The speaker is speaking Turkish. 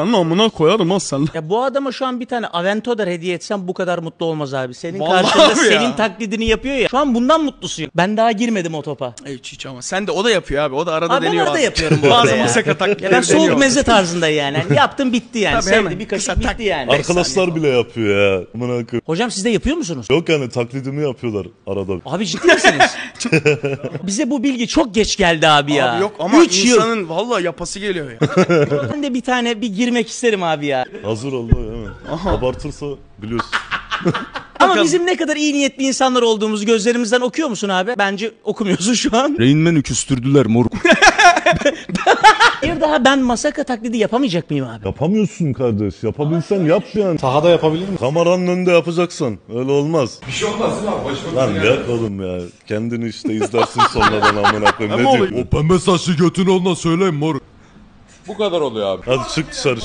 Sen amına koyarım ha sen. Ya bu adama şu an bir tane Avento'da hediye etsem bu kadar mutlu olmaz abi. Senin Vallahi karşında abi ya. senin taklidini yapıyor ya. Şu an bundan mutlusun. Ben daha girmedim o topa. Hiç hiç ama sen de o da yapıyor abi. O da arada Abi ben deniyor. arada bazen. yapıyorum bu arada Bazı ya. musaka Ya ben soğuk deniyor. meze tarzında yani. Hani yaptım bitti yani. Tabii Sevdi hemen. bir kaşık Kısa tak. bitti yani. Arkadaşlar bile yapıyor ya. Amına koyayım. Hocam siz de yapıyor musunuz? Yok yani taklidimi yapıyorlar arada. Abi ciddi misiniz? Bize bu bilgi çok geç geldi abi ya. Abi yok ama 3 yıl. insanın vallahi yapası geliyor ya. Ben de bir tane bir girmek isterim abi ya. Hazır oldu hemen. Abartırsa biliyorsun. Ama bizim ne kadar iyi niyetli insanlar olduğumuzu gözlerimizden okuyor musun abi? Bence okumuyorsun şu an. Reynmen'i küstürdüler moruk. Bir daha ben masaka taklidi yapamayacak mıyım abi? Yapamıyorsun kardeş. Yapabilsen yap yani. Sahada yapabilir miyim? Kameranın önünde yapacaksan. Öyle olmaz. Bir şey olmaz değil mi abi? Lan yak oğlum ya. Kendini işte izlersin sonradan amına koyayım. Ne diyeyim? O pembe saçlı götün onunla söyleyin mor. Hadi çık dışarı.